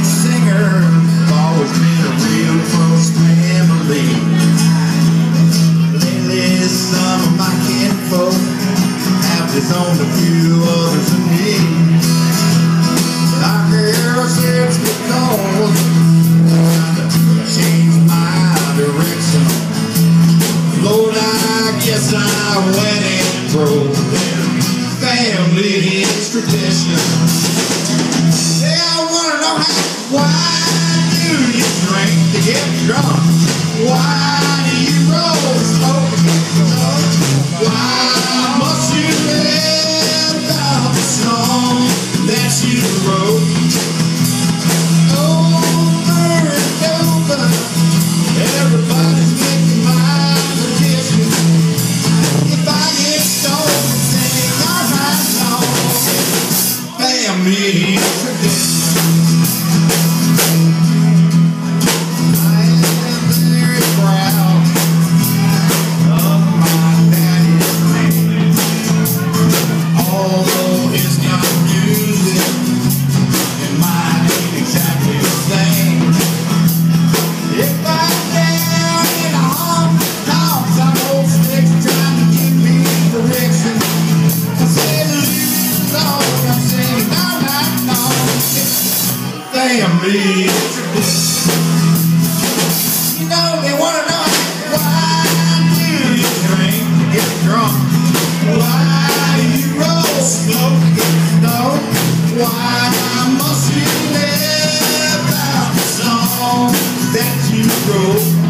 singer I've always been a real close family. Lately some of my kinfolk have disowned a few others of me. Our Change my direction. Lord, I guess I went and broke Family is tradition. Family Tradition. You know, they wanna know why do you drink to get drunk? Why you roll smoke to get? Why must you live out the song that you wrote?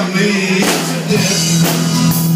On family tradition.